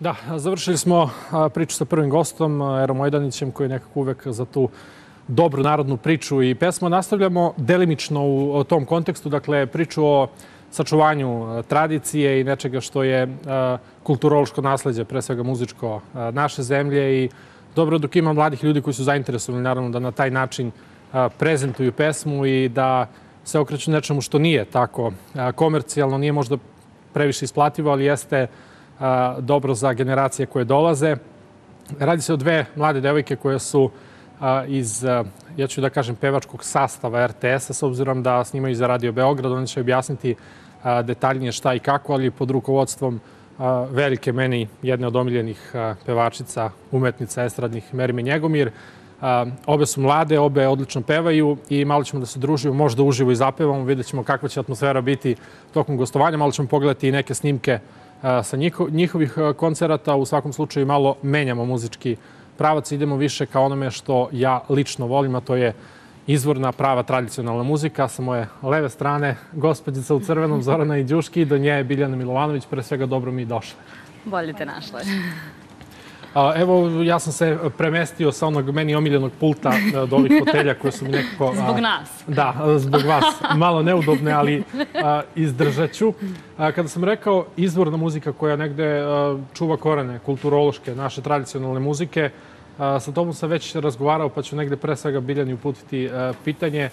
Da, završili smo priču sa prvim gostom, Ero Mojdanićem, koji je nekako uvek za tu dobru narodnu priču i pesmu. Nastavljamo delimično u tom kontekstu, dakle, priču o sačuvanju tradicije i nečega što je kulturološko nasledđe, pre svega muzičko naše zemlje i dobro dok ima mladih ljudi koji su zainteresovani naravno da na taj način prezentuju pesmu i da se okreću nečemu što nije tako komercijalno, nije možda previše isplativo, ali jeste dobro za generacije koje dolaze. Radi se o dve mlade devojke koje su iz, ja ću da kažem, pevačkog sastava RTS-a, s obzirom da snimaju za Radio Beograd. Oni će objasniti detaljnije šta i kako, ali pod rukovodstvom velike meni, jedne od omiljenih pevačica, umetnica estradnih Merime Njegomir. Obe su mlade, obe odlično pevaju i malo ćemo da se družimo, možda uživo i zapevamo, vidjet ćemo kakva će atmosfera biti tokom gostovanja, malo ćemo pogledati i neke snimke sa njihovih koncerata. U svakom slučaju malo menjamo muzički pravac, idemo više ka onome što ja lično volim, a to je izvorna prava tradicionalna muzika. Sa moje leve strane, gospođica u crvenom Zorana Iđuški, do nje je Biljana Milovanović. Pre svega dobro mi došle. Bolje te našle. Evo, ja sam se premestio sa onog meni omiljenog pulta e, do ovih hotelja koje su mi nekako... Zbog nas. Da, zbog vas. Malo neudobne, ali izdržat ću. Kada sam rekao izvorna muzika koja negde čuva korene kulturološke, naše tradicionalne muzike, sa tobom sam već razgovarao, pa ću negde pre svega Biljani uputiti pitanje.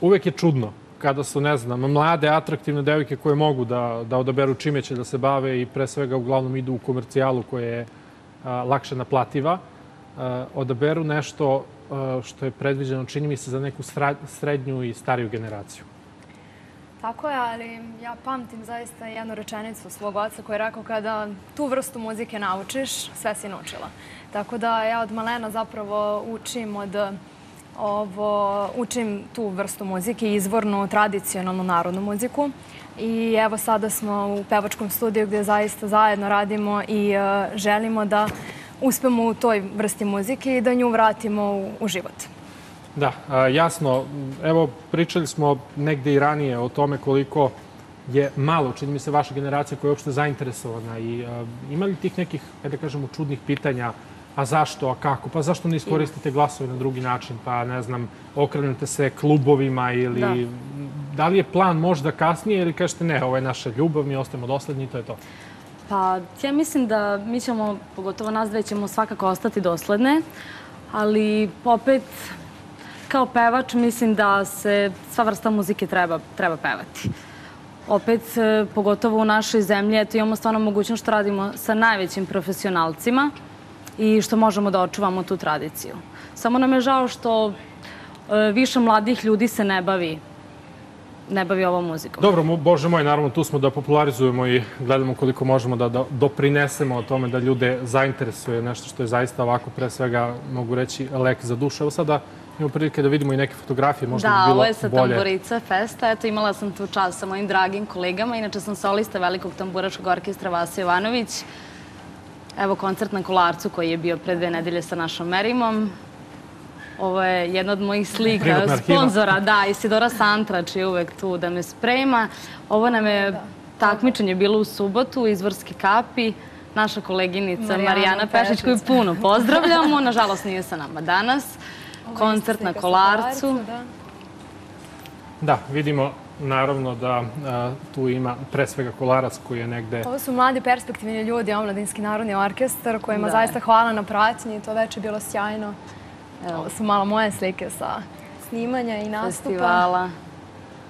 Uvek je čudno kada su, ne znam, mlade, atraktivne devojke koje mogu da, da odaberu čime će da se bave i pre svega uglavnom idu u komercijalu koje je a, lakše naplativa, a, odaberu nešto a, što je predviđeno, čini mi se, za neku srednju i stariju generaciju. Tako je, ali ja pamtim zaista jednu rečenicu svog oca koji je rekao kada tu vrstu muzike naučiš, sve si naučila. Tako da ja od malena zapravo učim od ovo, učim tu vrstu muzike, izvornu, tradicionalnu narodnu muziku. I evo sada smo u pevačkom studiju gde zaista zajedno radimo i uh, želimo da uspemo u toj vrsti muzike i da nju vratimo u, u život. Da, a, jasno. Evo, pričali smo negde i ranije o tome koliko je malo, čini mi se, vaša generacija koja je uopšte zainteresovana i a, imali tih nekih, da kažemo, čudnih pitanja a zašto, a kako? Pa zašto ne iskoristite glasove na drugi način? Pa ne znam, okrenete se klubovima ili... Da. da li je plan možda kasnije ili kažete ne, ovo je naša ljubav, mi ostajemo dosledni i to je to? Pa ja mislim da mi ćemo, pogotovo nas dve, ćemo svakako ostati dosledne, ali opet kao pevač mislim da se sva vrsta muzike treba, treba pevati. Opet, pogotovo u našoj zemlji, eto imamo stvarno mogućnost što radimo sa najvećim profesionalcima, i što možemo da očuvamo tu tradiciju. Samo nam je žao što e, više mladih ljudi se ne bavi ne bavi ovom muzikom. Dobro, Bože moj, naravno tu smo da popularizujemo i gledamo koliko možemo da, da doprinesemo o tome da ljude zainteresuje nešto što je zaista ovako pre svega, mogu reći, lek za dušu. Evo sada imamo prilike da vidimo i neke fotografije, možda da, bi bilo bolje. Da, ovo je sa Tamburica Festa. Eto, imala sam tu čast sa mojim dragim kolegama. Inače sam solista Velikog tamburačkog orkestra Vasa Jovanović. Evo koncert na Kolarcu koji je bio pre dve nedelje sa našom Merimom. Ovo je jedna od mojih slika, sponzora, da, Isidora Santrač je uvek tu da me sprema. Ovo nam je takmičenje bilo u subotu, izvorski kapi. Naša koleginica Marijana Pešić, koju puno pozdravljamo. Nažalost, nije sa nama danas. Koncert na Kolarcu. Da. da, vidimo naravno da a, tu ima pre svega Kolarac koji je negde... Ovo su mladi perspektivni ljudi, Omladinski narodni orkestar, kojima da. zaista hvala na pratnji. To već je bilo sjajno. Evo. Ovo su malo moje slike sa snimanja i nastupa. Festivala.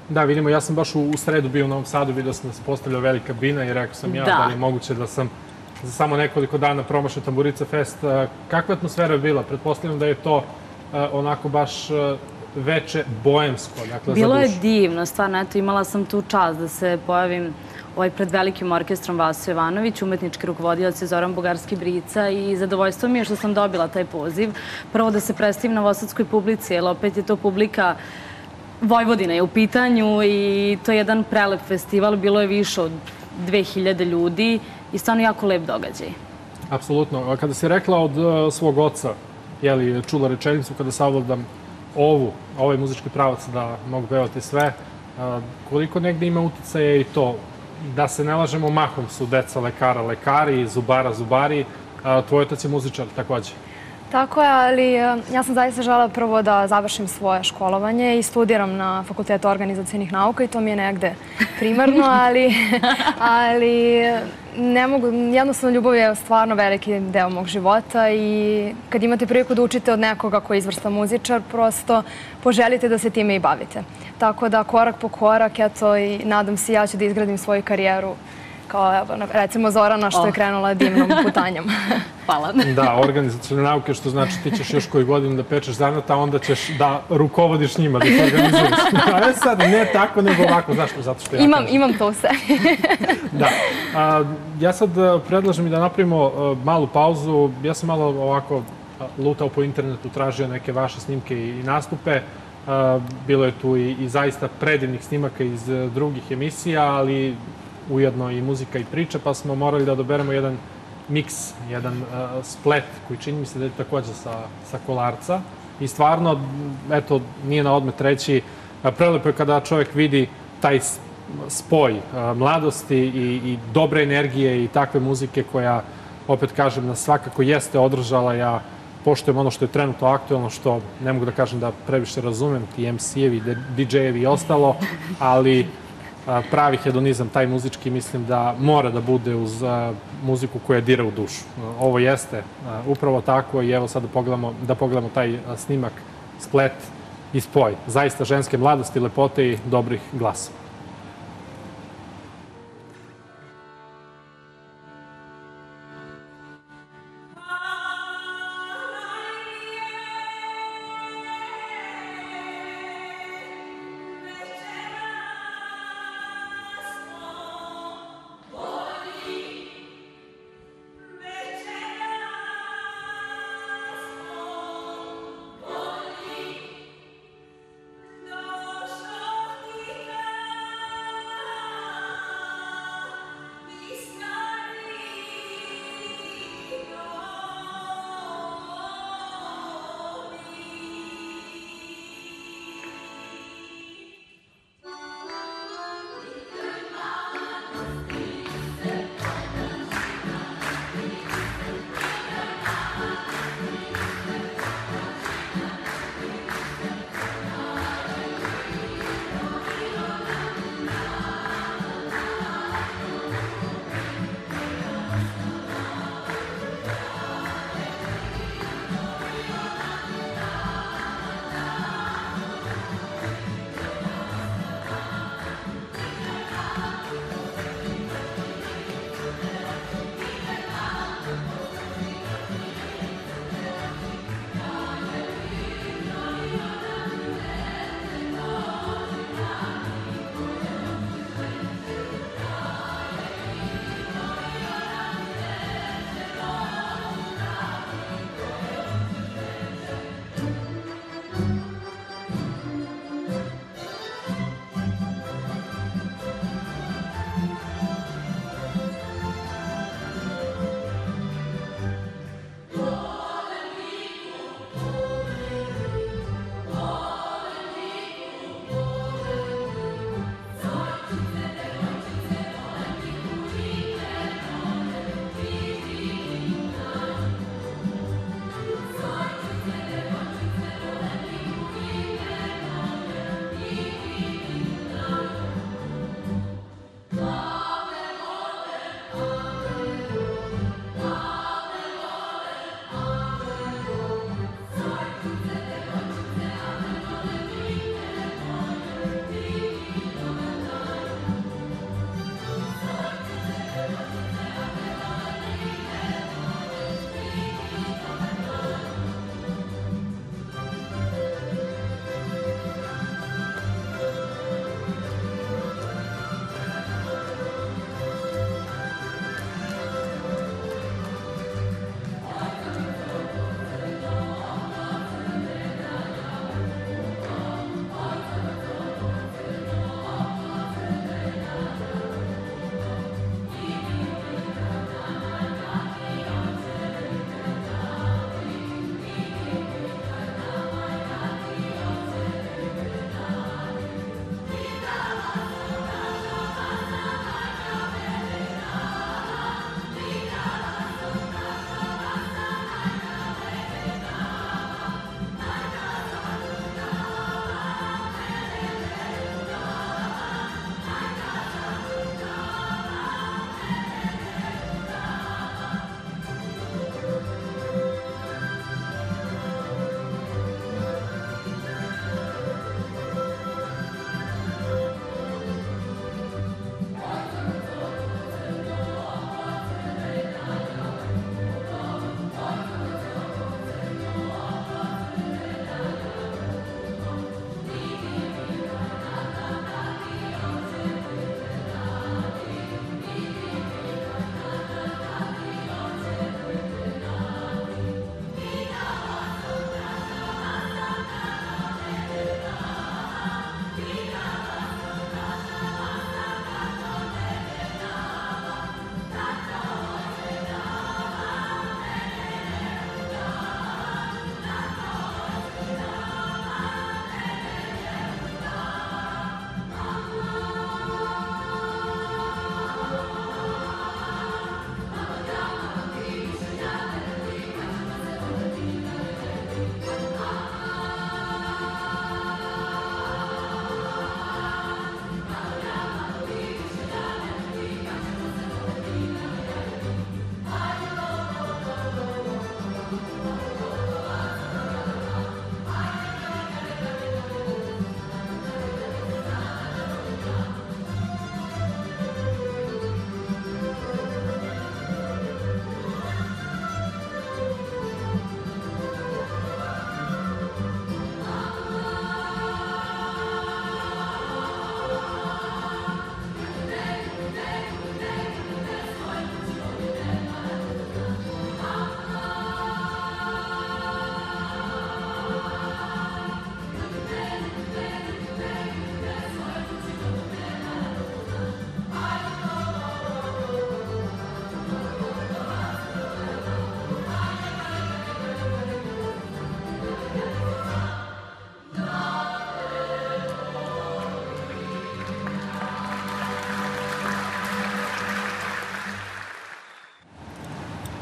Da, vidimo, ja sam baš u, u sredu bio u Novom Sadu, vidio sam da se postavlja velika bina i rekao sam ja da, da li je moguće da sam za samo nekoliko dana promašao Tamburica Fest. Kakva atmosfera je bila? Pretpostavljam da je to onako baš veče bojemsko, dakle, Bilo je divno, stvarno, eto, imala sam tu čast da se pojavim ovaj, pred velikim orkestrom Vaso Jovanović, umetnički rukovodilac je Zoran Bogarski Brica i zadovoljstvo mi je što sam dobila taj poziv. Prvo da se predstavim na Vosadskoj publici, jer opet je to publika Vojvodina je u pitanju i to je jedan prelep festival, bilo je više od 2000 ljudi i stvarno jako lep događaj. Apsolutno. Kada si rekla od uh, svog oca, jeli, čula rečenicu kada savladam ovu, ovaj muzički pravac da mogu pevati sve, koliko negde ima uticaja i to da se ne lažemo, mahom su deca lekara lekari, zubara zubari. A, tvoj otac je muzičar takođe. Tako je, ali ja sam zaista žela prvo da završim svoje školovanje i studiram na Fakultetu organizacijenih nauka i to mi je negde primarno, ali, ali ne mogu, jednostavno ljubav je stvarno veliki deo mog života i kad imate priliku da učite od nekoga koji je izvrstan muzičar, prosto poželite da se time i bavite. Tako da korak po korak, eto, i nadam se ja ću da izgradim svoju karijeru kao evo, recimo Zorana što je krenula divnom putanjom. Hvala. Da, organizacijone nauke, što znači ti ćeš još koju godinu da pečeš zanat, a onda ćeš da rukovodiš njima, da ih organizuješ. A ne sad, ne tako, nego ovako. Zašto? Zato što ja imam, kažem. imam to u sebi. Da. A, ja sad a, predlažem i da napravimo a, malu pauzu. Ja sam malo ovako lutao po internetu, tražio neke vaše snimke i, nastupe. Bilo je tu i, i zaista predivnih snimaka iz drugih emisija, ali ujedno i muzika i priče, pa smo morali da doberemo jedan miks, jedan uh, splet koji čini mi se da je takođe sa, sa kolarca. I stvarno, eto, nije na odmet reći, a, prelepo je kada čovjek vidi taj spoj a, mladosti i, i dobre energije i takve muzike koja, opet kažem, nas svakako jeste održala. Ja poštujem ono što je trenutno aktualno, što ne mogu da kažem da previše razumem, ti MC-evi, DJ-evi i ostalo, ali pravi hedonizam, taj muzički, mislim da mora da bude uz muziku koja dira u dušu. Ovo jeste upravo tako i evo sad da pogledamo, da pogledamo taj snimak, splet i spoj. Zaista ženske mladosti, lepote i dobrih glasova.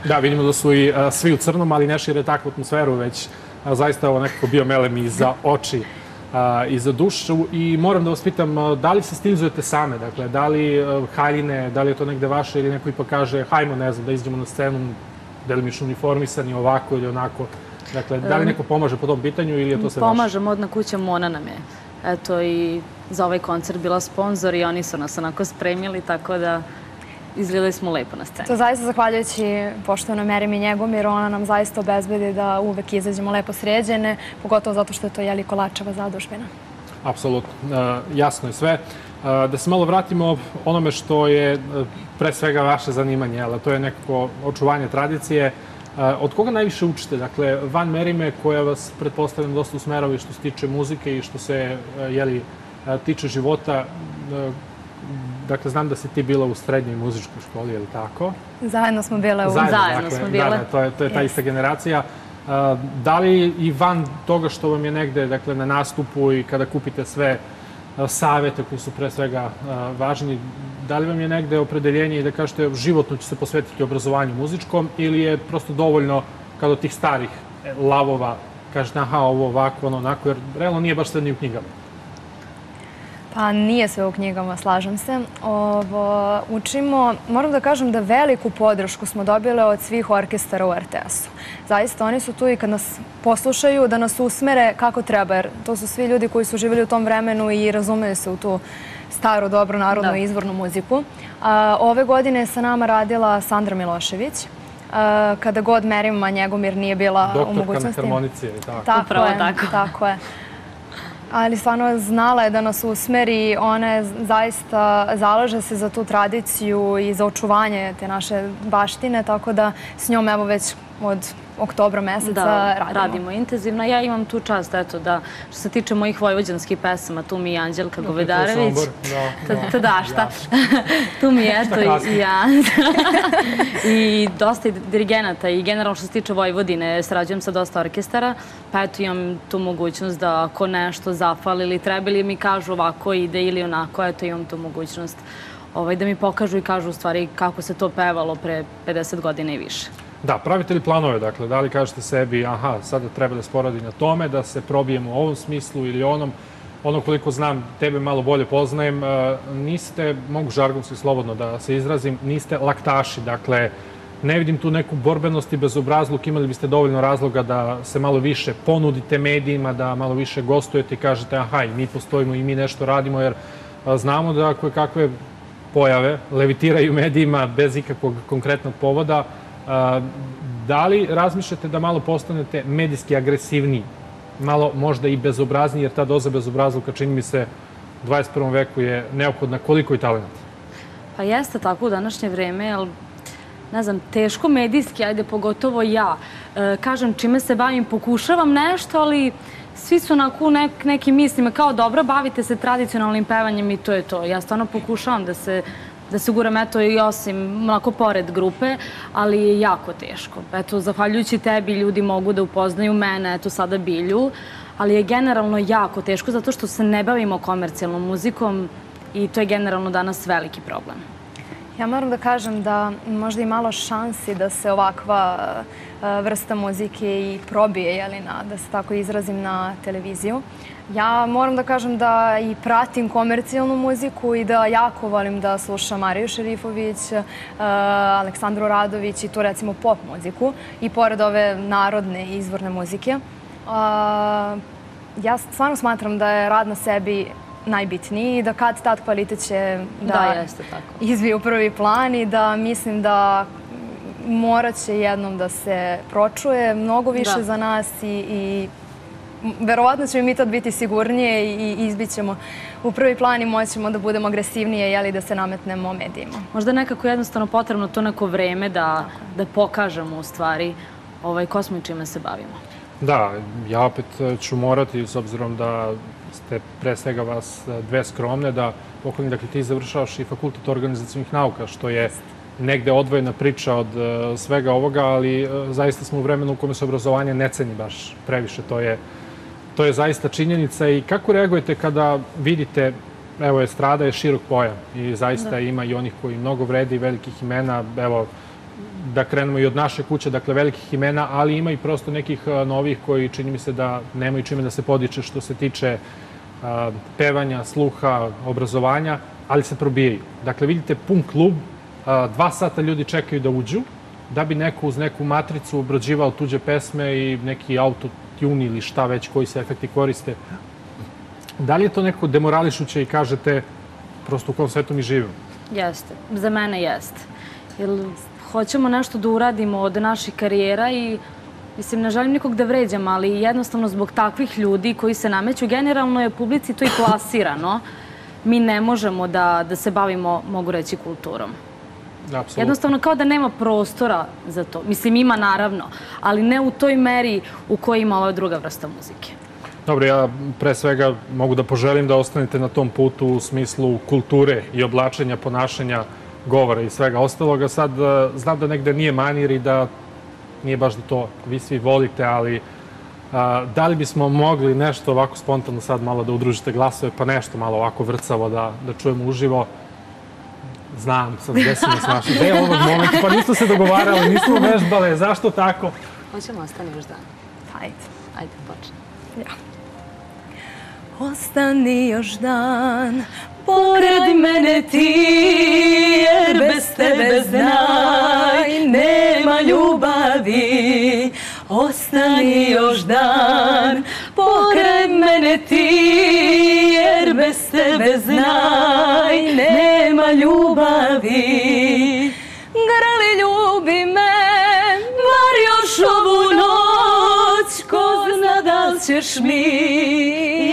Da, vidimo da su i a, svi u crnom, ali ne šire takvu atmosferu, već a, zaista ovo nekako bio melem i za oči a, i za dušu. I moram da vas pitam, a, da li se stilizujete same? Dakle, da li a, haljine, da li je to negde vaše ili neko ipak kaže, hajmo, ne znam, da izađemo na scenu, delimično uniformisani ovako ili onako. Dakle, da li neko pomaže po tom pitanju ili je to sve vaše? Pomaže modna kuća Mona nam je. Eto i za ovaj koncert bila sponsor i oni su nas onako spremili, tako da izgledali smo lepo na sceni. To zaista zahvaljujući poštovanoj Merimi Njegomir, ona nam zaista obezbedi da uvek izađemo lepo sređene, pogotovo zato što je to jeli kolačeva zadužbina. Apsolutno, E, jasno je sve. E, Da se malo vratimo onome što je e, pre svega vaše zanimanje, ali to je nekako očuvanje tradicije. E, Od koga najviše učite? Dakle, van Merime koja vas, pretpostavljam, dosta usmerava i što se tiče muzike i što se, jeli, tiče života. Dakle, znam da si ti bila u srednjoj muzičkoj školi, je li tako? Zajedno smo bile u... Zajedno smo bile. Da, da, to je, to je ta Yes. ista generacija. A, Da li i van toga što vam je negde, dakle, na nastupu i kada kupite sve a, savete koji su pre svega a, važni, da li vam je negde opredeljenje i da kažete životno ću se posvetiti obrazovanju muzičkom ili je prosto dovoljno kada od tih starih lavova kažete aha, ovo ovako, ono onako, jer realno nije baš sve ni u knjigama. Pa nije sve u knjigama, slažem se. Ovo, učimo, moram da kažem da veliku podršku smo dobile od svih orkestara u RTS-u. Zaista, oni su tu i kad nas poslušaju, da nas usmere kako treba, jer to su svi ljudi koji su živjeli u tom vremenu i razumeju se u tu staru, dobru, narodnu Da. i izvornu muziku. A, ove godine je sa nama radila Sandra Milošević. Kada god merima Njegomir nije bila u Doktorka na mogućnosti. harmonici, je li tako? Tako Upravo je, tako. tako je. Ali stvarno znala je da nas usmeri, ona je zaista zalaže se za tu tradiciju i za očuvanje te naše baštine, tako da s njom evo već od oktobra meseca Da, radimo. radimo intenzivno. Ja imam tu čast, eto, da što se tiče mojih vojvođanskih pesama, tu mi je Anđelka Govedarević. Da, ta da, šta? tu mi je, eto, i ja. I dosta i dirigenata i generalno što se tiče Vojvodine, sarađujem sa dosta orkestara, pa eto imam tu mogućnost da ako nešto zafali ili treba ili mi kažu ovako ide ili onako, eto imam tu mogućnost ovaj, da mi pokažu i kažu u stvari kako se to pevalo pre 50 godina i više. Da, pravite li planove, dakle, da li kažete sebi, aha, sada treba da se poradi na tome, da se probijemo u ovom smislu ili onom, ono koliko znam, tebe malo bolje poznajem, e, niste, mogu žargonski slobodno da se izrazim, niste laktaši, dakle, ne vidim tu neku borbenost i bezobrazluk, imali biste dovoljno razloga da se malo više ponudite medijima, da malo više gostujete i kažete, aha, i mi postojimo i mi nešto radimo, jer znamo da koje kakve pojave levitiraju medijima bez ikakvog konkretnog povoda. Da li razmišljate da malo postanete medijski agresivniji? Malo možda i bezobrazniji, jer ta doza bezobrazluka čini mi se u 21. veku je neophodna koliko i talent. Pa jeste tako u današnje vreme, ali ne znam, teško medijski, ajde pogotovo ja. E, kažem, čime se bavim, pokušavam nešto, ali svi su onako nek, nekim mislima kao dobro, bavite se tradicionalnim pevanjem i to je to. Ja stvarno pokušavam da se da se guram, eto, i osim, onako, pored grupe, ali je jako teško. Eto, zahvaljujući tebi, ljudi mogu da upoznaju mene, eto, sada Bilju, ali je generalno jako teško zato što se ne bavimo komercijalnom muzikom i to je generalno danas veliki problem. Ja moram da kažem da možda i malo šansi da se ovakva e, vrsta muzike i probije, jeli, na, da se tako izrazim, na televiziju. Ja moram da kažem da i pratim komercijalnu muziku i da jako volim da slušam Mariju Šerifović, e, Aleksandru Radović i tu recimo pop muziku i pored ove narodne i izvorne muzike. A, ja stvarno smatram da je rad na sebi najbitniji i da kad tad kvalitet će da, Da, izvije u prvi plan i da mislim da morat će jednom da se pročuje mnogo više Da. za nas i, i verovatno će mi tad biti sigurnije i, i izbit ćemo u prvi plan i moćemo da budemo agresivnije jeli, da se nametnemo medijima. Možda je nekako jednostavno potrebno to neko vreme da, da pokažemo u stvari ovaj, ko smo i čime se bavimo. Da, ja opet e, ću morati, s obzirom da ste pre svega vas e, dve skromne, da pohvalim, dakle ti završavaš i fakultet organizacijnih nauka, što je negde odvojena priča od e, svega ovoga, ali zaista smo u vremenu u kome se obrazovanje ne ceni baš previše. To je, to je zaista činjenica i kako reagujete kada vidite Evo, estrada je širok pojam i zaista ima i onih koji mnogo vrede i velikih imena. Evo, da krenemo i od naše kuće, dakle velikih imena, ali ima i prosto nekih novih koji čini mi se da nemaju čime da se podiče što se tiče pevanja, sluha, obrazovanja, ali se probijaju. Dakle, vidite pun klub, dva sata ljudi čekaju da uđu, da bi neko uz neku matricu obrađivao tuđe pesme i neki autotune ili šta već koji se efekti koriste. Da li je to neko demorališuće i kažete prosto u kom svetu mi živimo? Jeste. Za mene jeste. Jer hoćemo nešto da uradimo od naših karijera i Mislim, ne želim nikog da vređam, ali jednostavno zbog takvih ljudi koji se nameću, generalno je publici to i plasirano. Mi ne možemo da, da se bavimo, mogu reći, kulturom. Apsolutno. Jednostavno kao da nema prostora za to. Mislim, ima naravno, ali ne u toj meri u kojoj ima ova druga vrsta muzike. Dobro, ja pre svega mogu da poželim da ostanete na tom putu u smislu kulture i oblačenja, ponašanja, govora i svega ostaloga. Sad e, znam da negde nije manir i da nije baš da to vi svi volite, ali a, da li bismo mogli nešto ovako spontano sad malo da udružite glasove, pa nešto malo ovako vrcavo da, da čujemo uživo? Znam, sad desimo se našo. Gde je ovog momenta? Pa nismo se dogovarali, nismo vežbale, zašto tako? Hoćemo ostani još dan. Ajde. Ajde, počne. Ja. Ostani još dan, pored mene ti, jer bez tebe znaj, nema ljubavi. Ostani još dan, pokraj mene ti, jer bez tebe znaj, nema ljubavi. Ćeš mi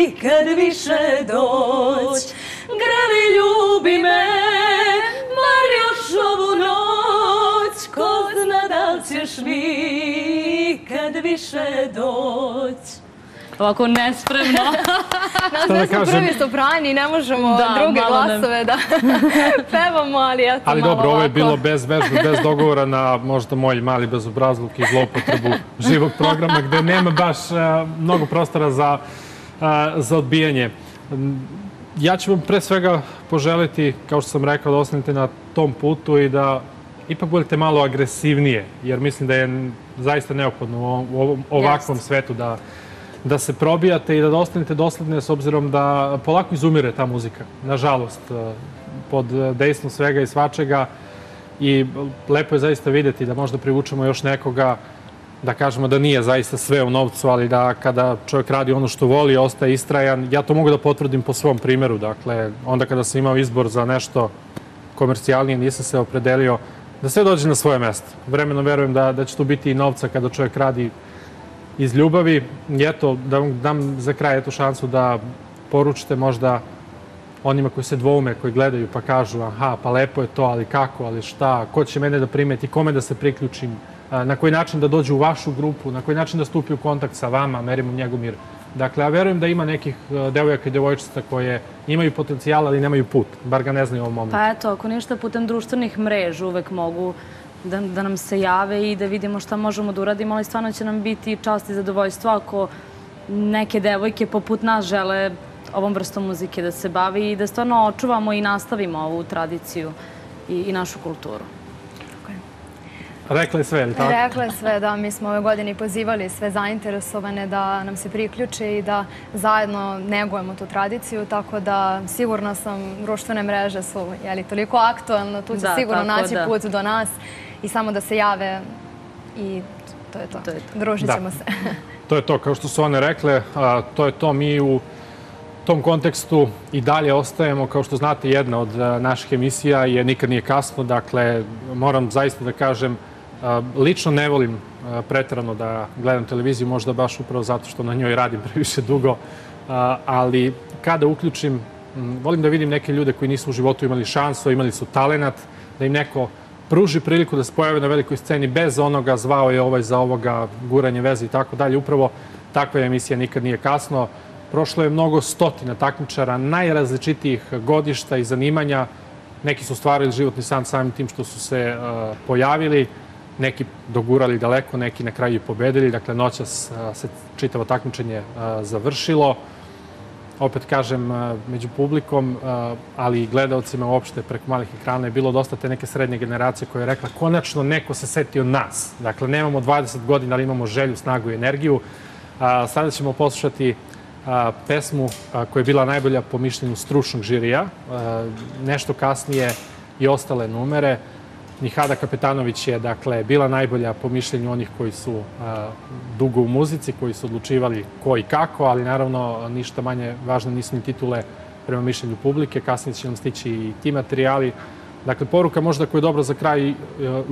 ikad više doć. Grali ljubi me, bar još ovu noć, ko zna da li ćeš mi ikad više doć. Ovako nespremno. Nas da ne smo prvi soprani, ne možemo Da, druge ne- glasove da pevamo, ali eto Ali malo dobro, ovo je bilo bez vežbe, bez dogovora na možda moj mali bezobrazluk i zlopotrebu živog programa gde nema baš a, mnogo prostora za, a, za odbijanje. Ja ću vam pre svega poželiti, kao što sam rekao, da ostanete na tom putu i da ipak budete malo agresivnije, jer mislim da je zaista neophodno u ovom- u ovom ovakvom svetu da da se probijate i da ostanete dosledne s obzirom da polako izumire ta muzika, nažalost, eh, pod eh, dejstvom svega i svačega i lepo je zaista videti da možda privučemo još nekoga da kažemo da nije zaista sve u novcu, ali da kada čovjek radi ono što voli, ostaje istrajan. Ja to mogu da potvrdim po svom primjeru. Dakle, onda kada sam imao izbor za nešto komercijalnije, nisam se opredelio da sve dođe na svoje mesto. Vremenom verujem da, da će tu biti i novca kada čovjek radi iz ljubavi. I eto, da vam dam za kraj eto šansu da poručite možda onima koji se dvoume, koji gledaju pa kažu aha, pa lepo je to, ali kako, ali šta, ko će mene da primeti, kome da se priključim, na koji način da dođu u vašu grupu, na koji način da stupi u kontakt sa vama, Merimom Njegomir. Dakle, ja verujem da ima nekih a, devojaka i devojčica koje imaju potencijal, ali nemaju put, bar ga ne znaju u ovom momentu. Pa eto, ako ništa putem društvenih mreža uvek mogu da, da nam se jave i da vidimo šta možemo da uradimo, ali stvarno će nam biti čast i zadovoljstvo ako neke devojke poput nas žele ovom vrstom muzike da se bavi i da stvarno očuvamo i nastavimo ovu tradiciju i, i našu kulturu. Rekla je sve, ili tako? Rekla je sve da mi smo ove godine pozivali sve zainteresovane da nam se priključe i da zajedno negujemo tu tradiciju, tako da sigurno sam društvene mreže su jeli, toliko aktualne, tu će Da, sigurno naći da. put do nas i samo da se jave i to je to. To je to. Družit Da. ćemo se. To je to, kao što su one rekle, a, to je to. Mi u tom kontekstu i dalje ostajemo, kao što znate, jedna od a, naših emisija je Nikad nije kasno. Dakle, moram zaista da kažem, a, lično ne volim a, preterano da gledam televiziju, možda baš upravo zato što na njoj radim previše dugo, a, ali kada uključim, m, volim da vidim neke ljude koji nisu u životu imali šansu, imali su talenat, da im neko pruži priliku da se pojave na velikoj sceni bez onoga zvao je ovaj za ovoga, guranje veze i tako dalje. Upravo takva emisija nikad nije kasno. Prošlo je mnogo stotina takmičara, najrazličitijih godišta i zanimanja. Neki su stvarili životni san samim tim što su se uh, pojavili, neki dogurali daleko, neki na kraju i pobedili. Dakle, noćas uh, se čitavo takmičenje uh, završilo. Opet kažem, među publikom, ali i gledalcima uopšte preko malih ekrana je bilo dosta te neke srednje generacije koja je rekla konačno neko se setio nas. Dakle, nemamo 20 godina, ali imamo želju, snagu i energiju. Sada ćemo poslušati pesmu koja je bila najbolja po mišljenju stručnog žirija. Nešto kasnije i ostale numere. Nihada Kapetanović je dakle bila najbolja po mišljenju onih koji su a, dugo u muzici, koji su odlučivali ko i kako, ali naravno ništa manje važno nisu ni titule prema mišljenju publike. Kasnije će nam stići i ti materijali. Dakle, poruka možda koja je dobra za kraj i,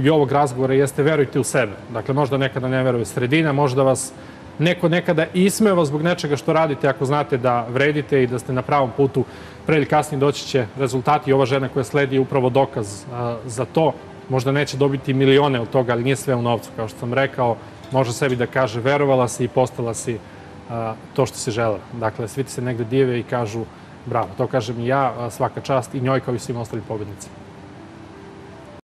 i ovog razgovora jeste verujte u sebe. Dakle, možda nekada ne veruje sredina, možda vas neko nekada ismeva zbog nečega što radite ako znate da vredite i da ste na pravom putu. Pre ili kasnije doći će rezultati i ova žena koja sledi je upravo dokaz a, za to. Možda neće dobiti milione od toga, ali nije sve u novcu, kao što sam rekao. Može sebi da kaže verovala si i postala si to što si želela. Dakle, svi ti se negde dive i kažu bravo. To kažem i ja, svaka čast i njoj kao i svim ostalim pobednicima.